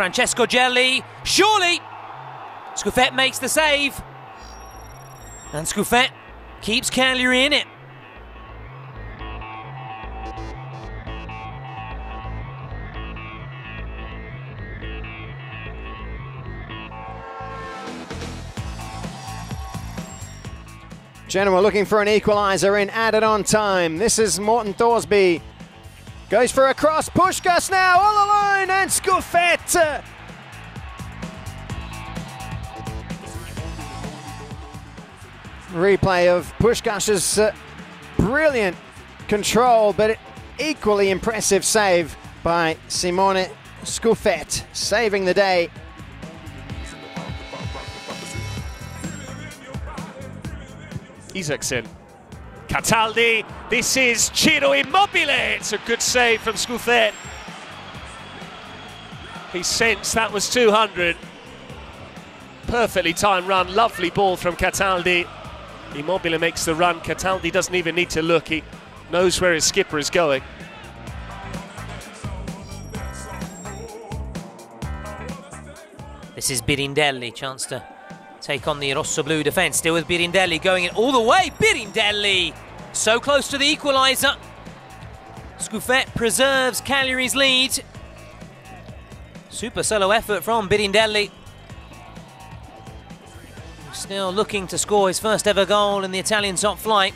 Francesco Gelli. Surely! Scuffet makes the save. And Scuffet keeps Cagliari in it. Genoa looking for an equaliser in added on time. This is Morten Thorsby. Goes for a cross. Puscas now all alone and Scuffet. Replay of Puscas's uh, brilliant control, but equally impressive save by Simone Scuffet, saving the day. Isaksen. Cataldi. This is Ciro Immobile. It's a good save from Scuffet. He sensed that was 200. Perfectly timed run. Lovely ball from Cataldi. Immobile makes the run. Cataldi doesn't even need to look. He knows where his skipper is going. This is Birindelli, chance to take on the Rosso-Blu defence. Still with Birindelli going it all the way. Birindelli so close to the equaliser. Scuffet preserves Cagliari's lead. Super solo effort from Birindelli. Still looking to score his first ever goal in the Italian top flight.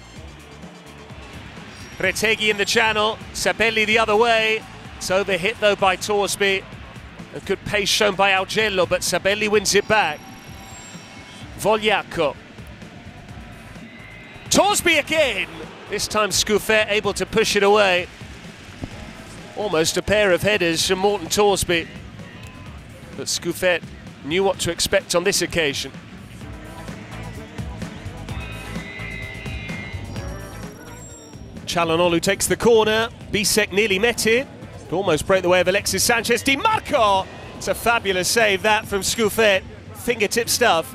Retegui in the channel, Sabelli the other way. It's overhit though by Thorsby. A good pace shown by Augello, but Sabelli wins it back. Vogliacco. Thorsby again! This time Scuffet able to push it away. Almost a pair of headers from Morten Thorsby. But Scuffet knew what to expect on this occasion. Calhanoglu takes the corner. Bisseck nearly met it. Almost broke the way of Alexis Sanchez. Di Marco! It's a fabulous save that from Scuffet. Fingertip stuff.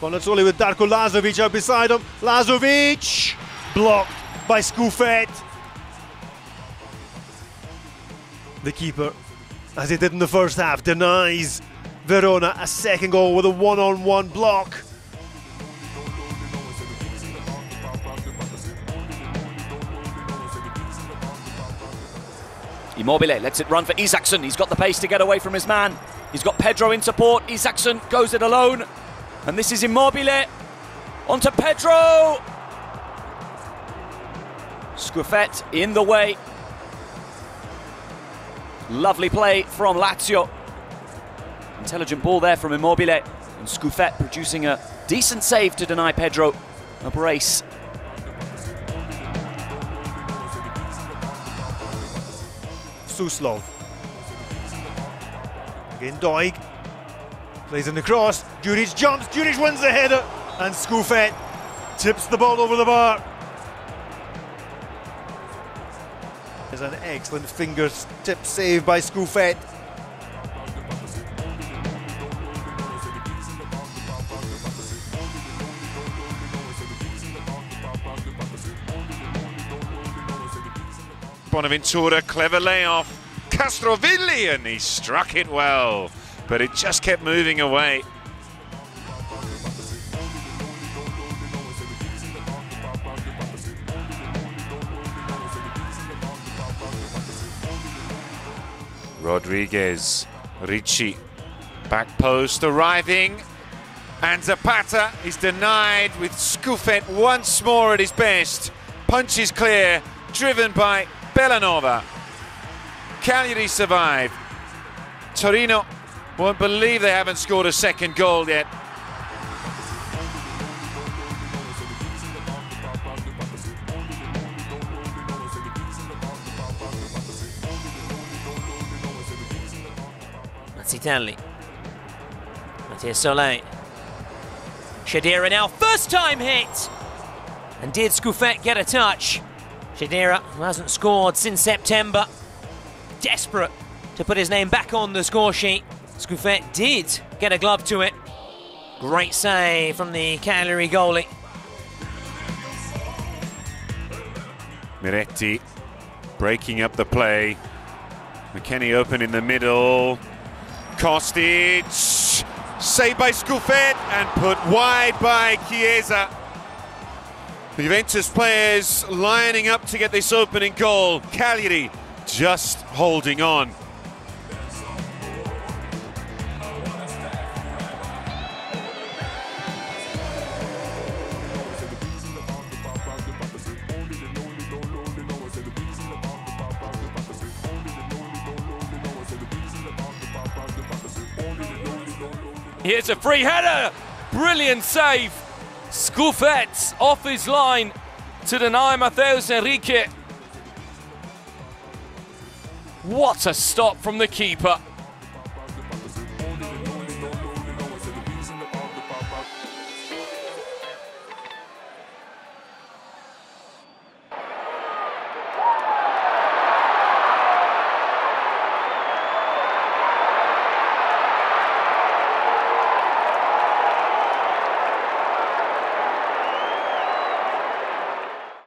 Bonazzoli with Darko Lazovic out beside him. Lazovic blocked by Scuffet. The keeper, as he did in the first half, denies Verona a second goal with a one on one block. Immobile lets it run for Isaksen. He's got the pace to get away from his man. He's got Pedro in support. Isaksen goes it alone. And this is Immobile. Onto Pedro. Scuffet in the way. Lovely play from Lazio. Intelligent ball there from Immobile. And Scuffet producing a decent save to deny Pedro a brace. Suslov. Again, Doig. Plays in the cross. Djuric jumps. Djuric wins the header. And Scuffet tips the ball over the bar. There's an excellent finger tip save by Scuffet. Bonaventura, clever layoff. Castrovilli, and he struck it well, but it just kept moving away. Rodriguez, Ricci, back post arriving, and Zapata is denied with Scuffet once more at his best. Punches clear, driven by Bellanova. Cagliari survive. Torino won't believe they haven't scored a second goal yet. Mazzitelli. Matías Soulé. Cheddira now, first time hit! And did Scuffet get a touch? Cheddira, who hasn't scored since September, desperate to put his name back on the score sheet. Scuffet did get a glove to it. Great save from the Cagliari goalie. Miretti breaking up the play. McKennie open in the middle. Kostic saved by Scuffet and put wide by Chiesa. The Juventus players lining up to get this opening goal. Cagliari just holding on. Here's a free header. Brilliant save. Scuffet off his line to deny Matheus Henrique. What a stop from the keeper.